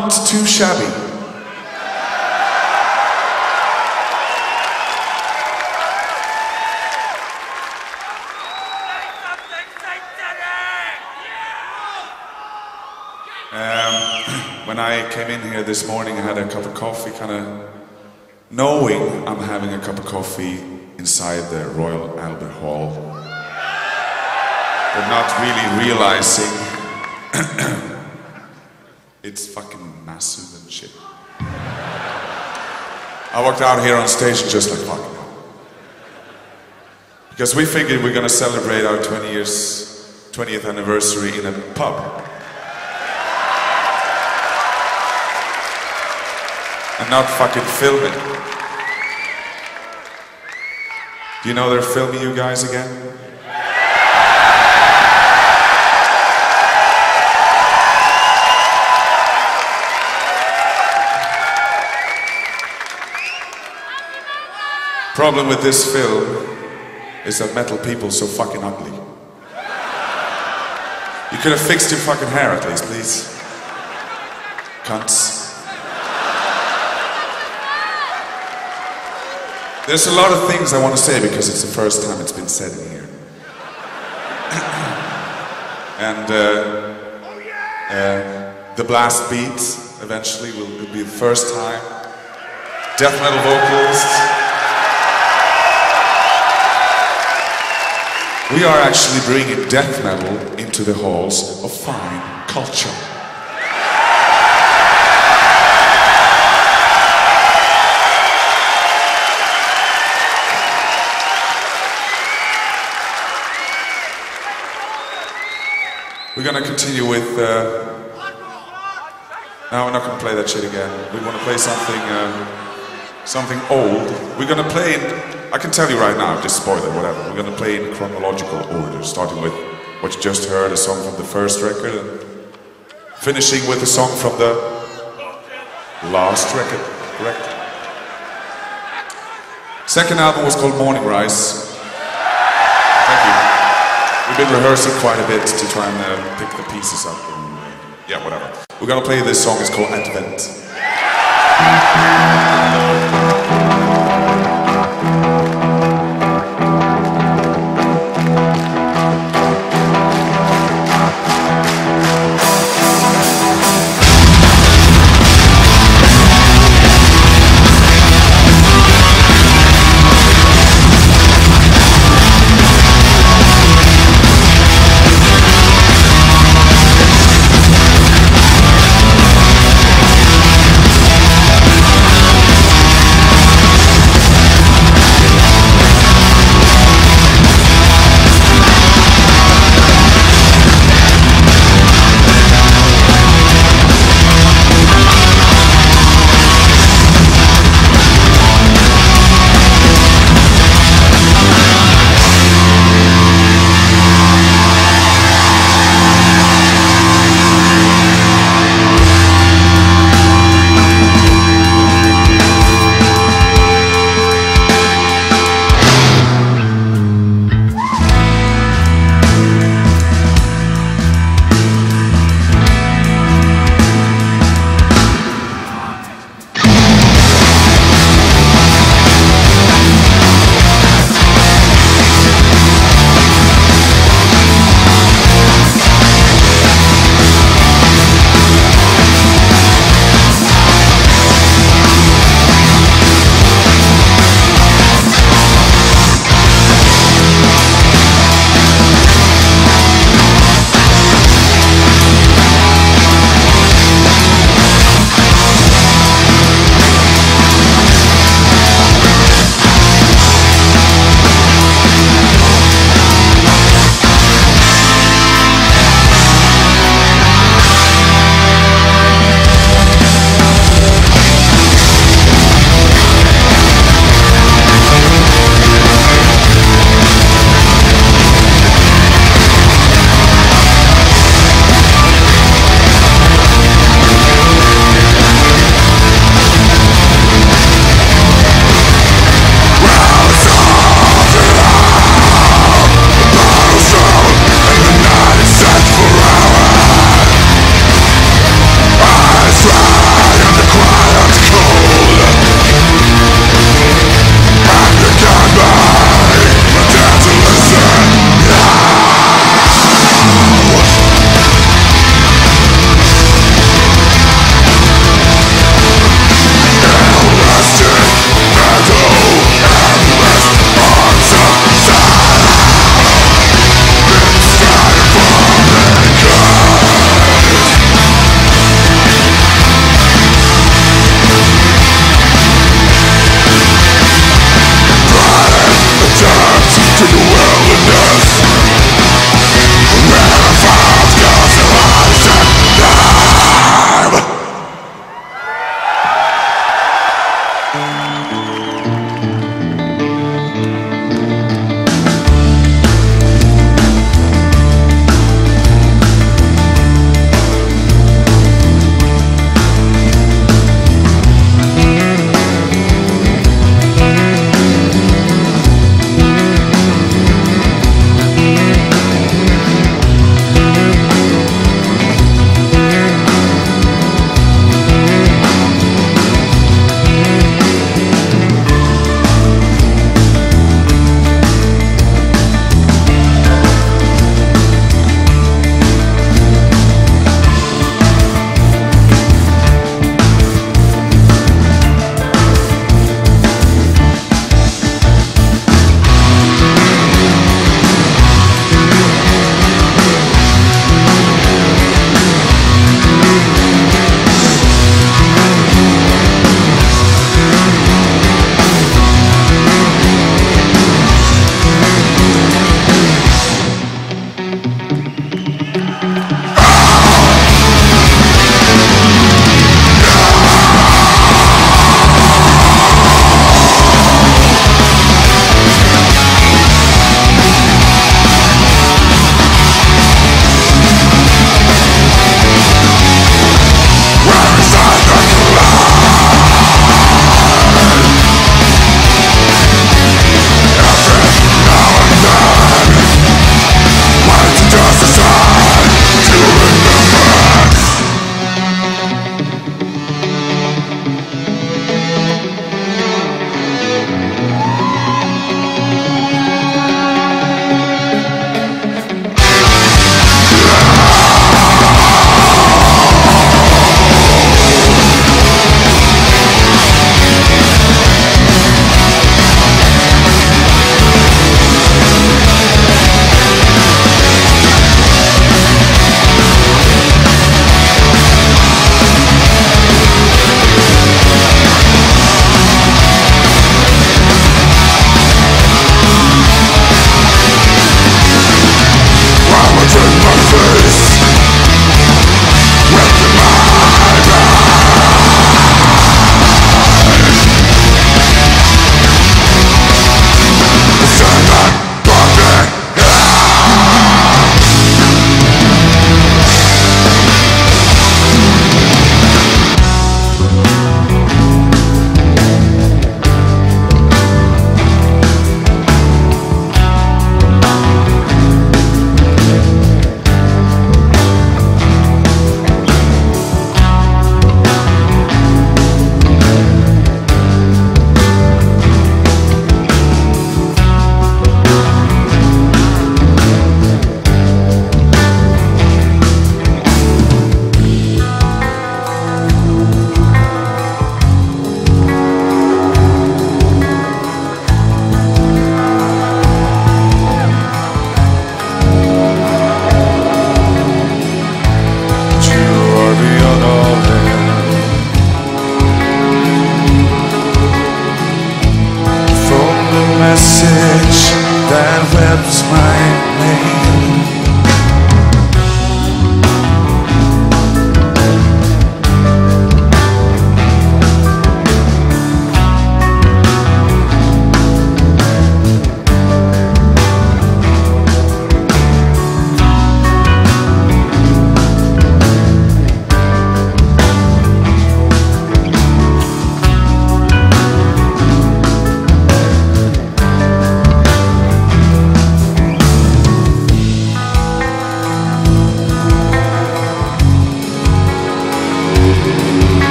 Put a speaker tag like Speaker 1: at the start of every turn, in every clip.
Speaker 1: Not too shabby. Um, when I came in here this morning, I had a cup of coffee, kind of knowing I'm having a cup of coffee inside the Royal Albert Hall, but not really realizing it's fucking massive and shit. I walked out here on stage just like fucking. Because we figured we're gonna celebrate our 20 years, 20th anniversary in a pub. And not fucking film it. Do you know they're filming you guys again? The problem with this film is that metal people are so fucking ugly. You could have fixed your fucking hair at least, please. Cunts. There's a lot of things I want to say because it's the first time it's been said in here. and uh, uh, the blast beat eventually will, will be the first time. Death metal vocalists. We are actually bringing death metal into the halls of fine culture. We're gonna continue with. Uh... We're not gonna play that shit again. We want to play something, uh, something old. We're gonna play in. I can tell you right now, just spoil it, whatever. We're gonna play in chronological order, starting with what you just heard, a song from the first record, and finishing with a song from the last record. Correct. Second album was called Morningrise. Thank you. We've been rehearsing quite a bit to try and uh, pick the pieces up. And, uh, yeah, whatever. We're gonna play this song. It's called Advent.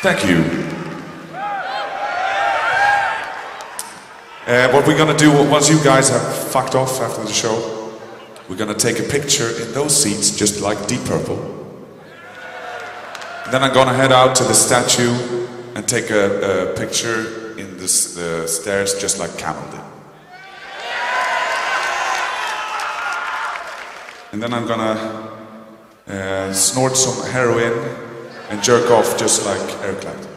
Speaker 2: Thank
Speaker 1: you. Uh, what we're gonna do once you guys have fucked off after the show, we're gonna take a picture in those seats, just like Deep Purple. Then I'm gonna head out to the statue and take a, a picture in the stairs, just like Camel did. And then I'm gonna uh, snort some heroin and jerk off just like Eric Clapton.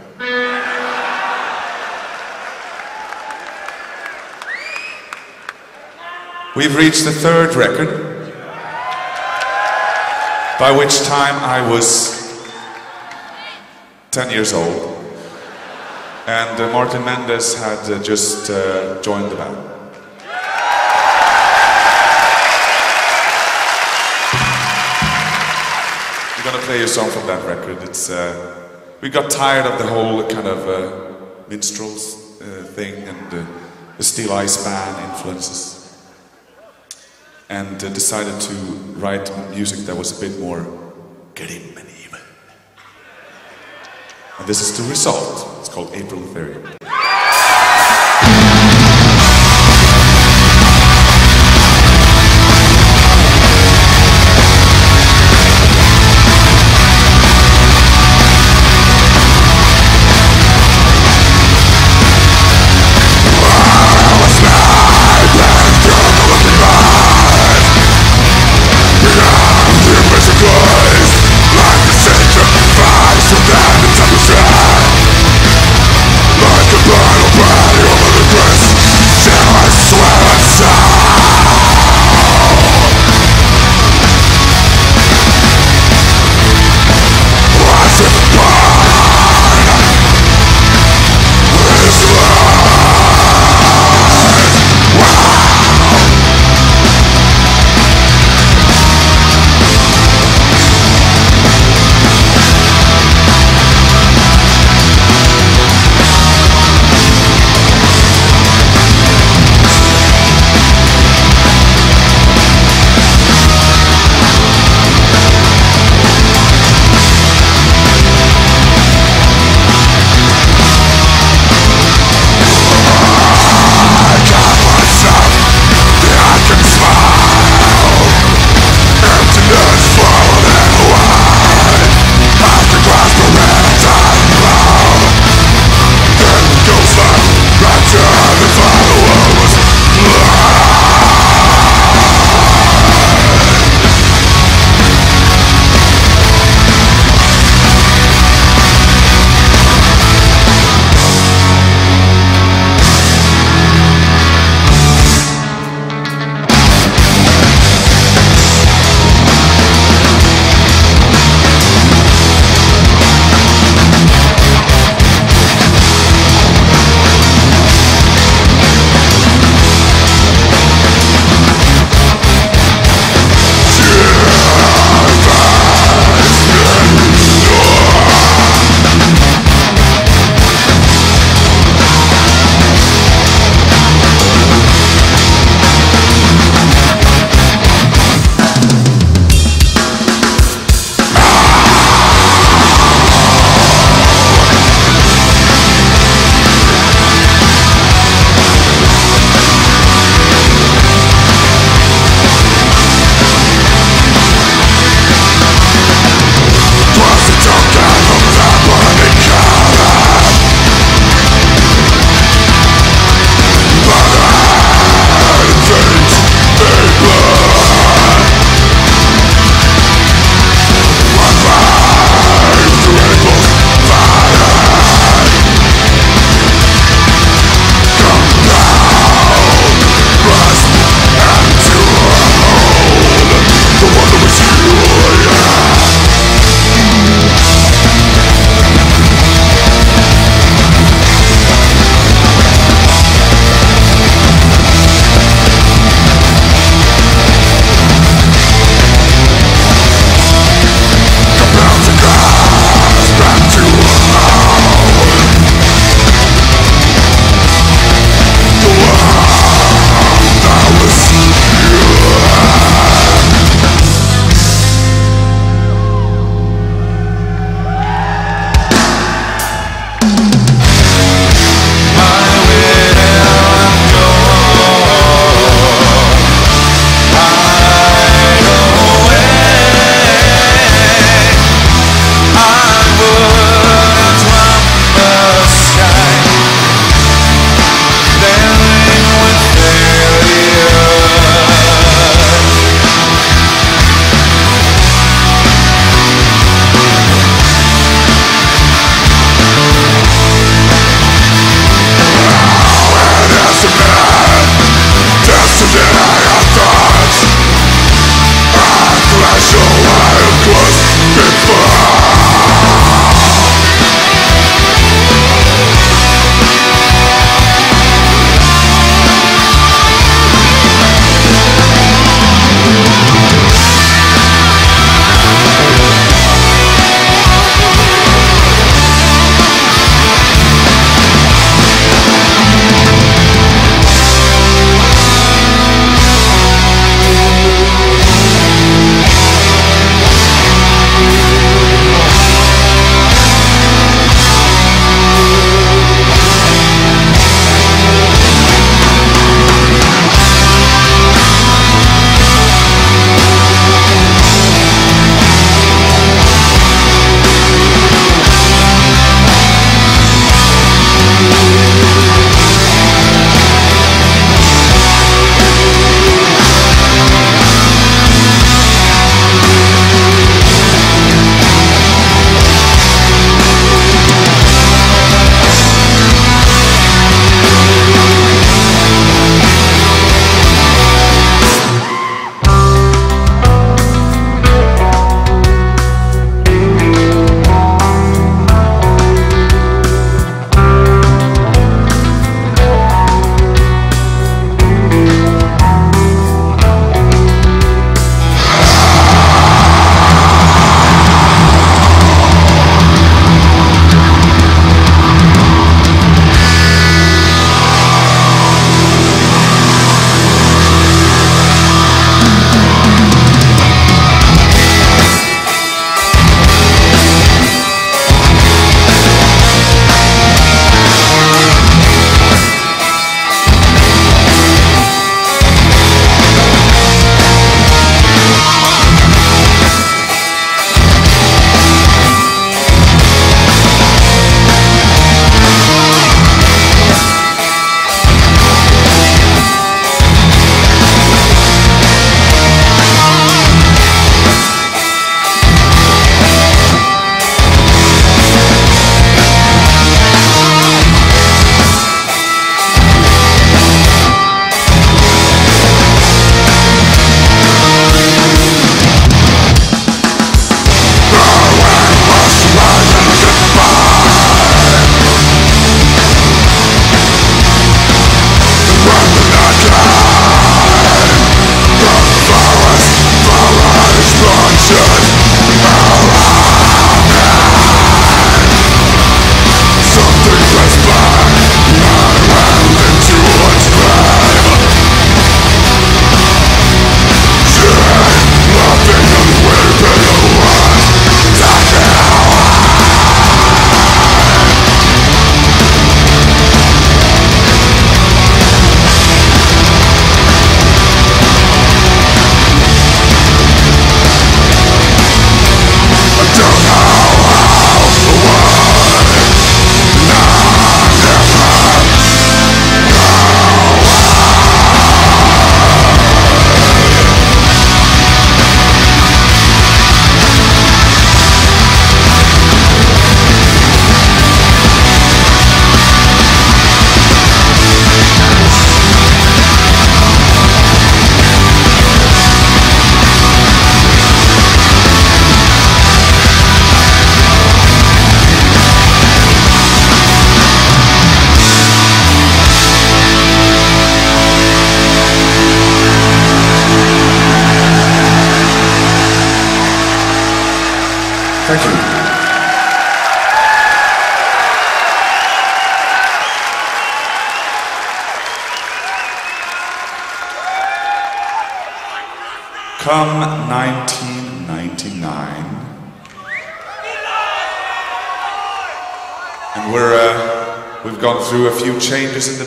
Speaker 1: We've reached the third record, by which time I was 10 years old. And uh, Martin Mendez had uh, just uh, joined the band. Gonna play a song from that record. It's uh, we got tired of the whole kind of uh, minstrels uh, thing and uh, the Steeleye Span influences, and uh, decided to write music that was a bit more grim and evil. And this is the result. It's called April Ethereal.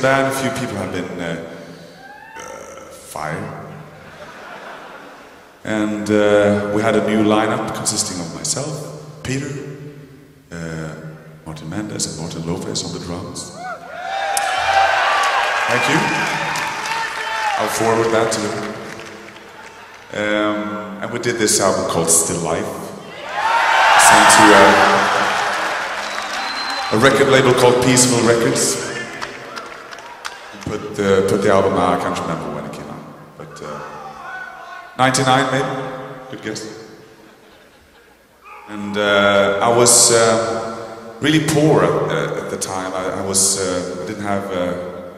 Speaker 1: Band. A few people have been uh, uh, fired, and uh, we had a new lineup consisting of myself, Peter, uh, Martin Mendez, and Martin Lopez on the drums. Thank you. I'll forward that to them. Um, and we did this album called Still Life. Signed to a, a record label called Peaceville Records. Put the, put the album out, I can't remember when it came out. But uh, 99 maybe? Good guess. And uh, I was uh, really poor at, at the time. I, I was, uh, I didn't have uh,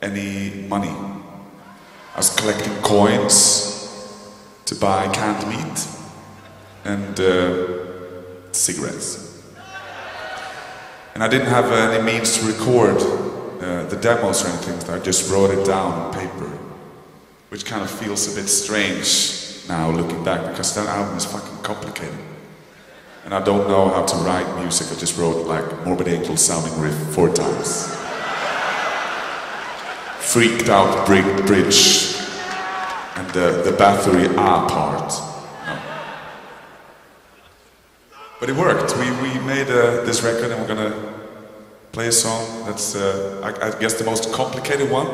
Speaker 1: any money. I was collecting coins to buy canned meat and uh, cigarettes. And I didn't have any means to record uh, the demos or anything, I just wrote it down on paper, which kind of feels a bit strange now looking back because that album is fucking complicated. And I don't know how to write music, I just wrote like Morbid Angel sounding riff four times. Freaked out brig- bridge and the, the Bathory A part. But it worked. We, we made uh, this record and we're gonna play a song that's, uh, I, I guess, the most complicated one.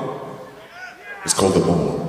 Speaker 1: It's called The Moor.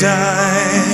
Speaker 1: These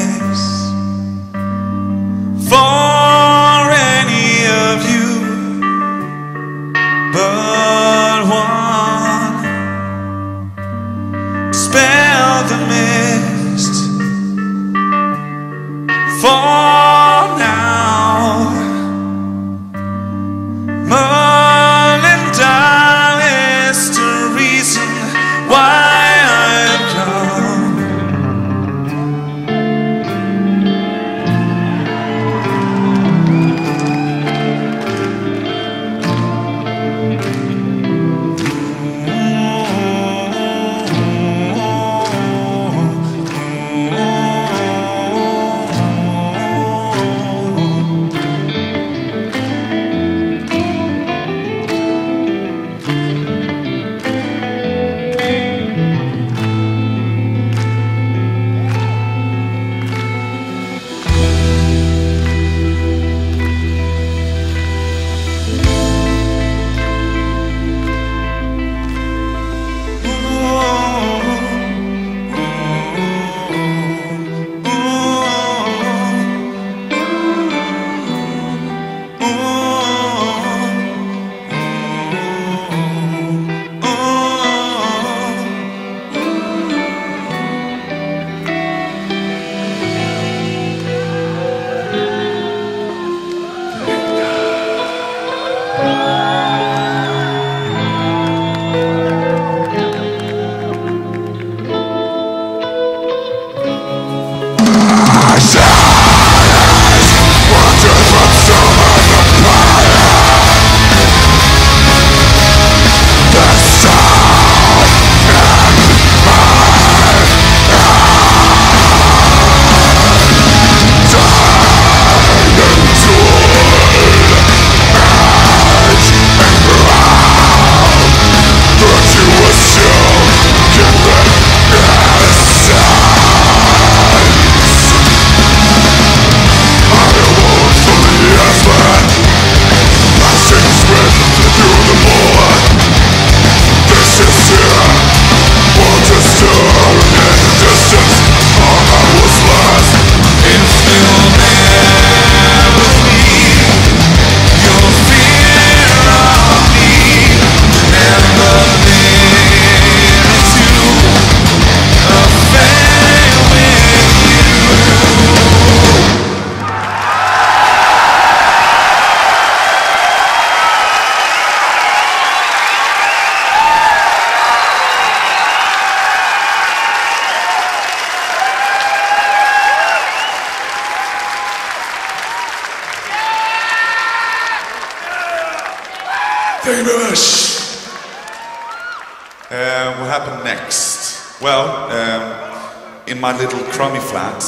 Speaker 1: crummy flat,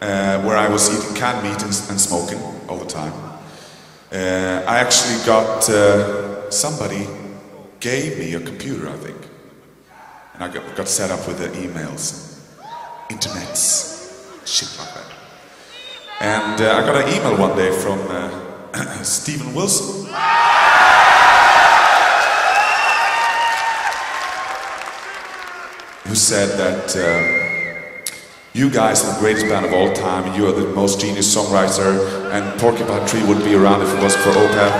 Speaker 1: uh, where I was eating canned meat and, and smoking all the time, uh, I actually got uh, somebody gave me a computer, I think, and I got, got set up with the emails, internets, shit like that. And uh, I got an email one day from uh, Steven Wilson. who said that um, you guys are the greatest band of all time, you are the most genius songwriter, and Porcupine Tree wouldn't be around if it wasn't for Opeth.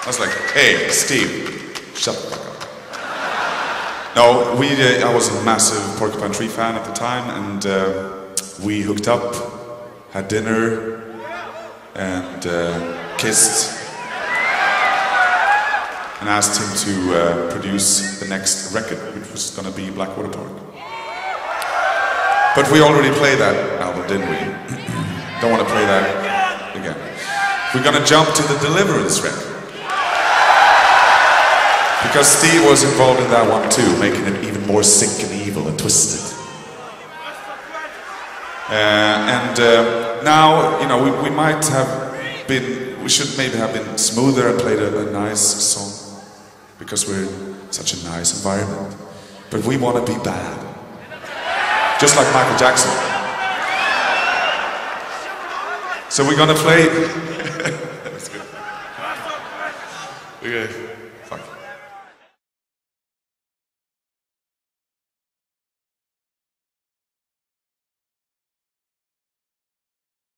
Speaker 1: I was like, hey, Steve, shut the fuck up. No, we, uh, I was a massive Porcupine Tree fan at the time, and uh, we hooked up, had dinner, and uh, kissed and asked him to uh, produce the next record, which was going to be Blackwater Park. But we already played that album, didn't we? Don't want to play that again. We're going to jump to the Deliverance record. Because Steve was involved in that one too, making it even more sick and evil and twisted. Uh, and uh, now, you know, we, we might have been, we should maybe have been smoother and played a, a nice song because we're in such a nice environment. But we want to be bad. Just like Michael Jackson. So we're going to play. That's good. Okay.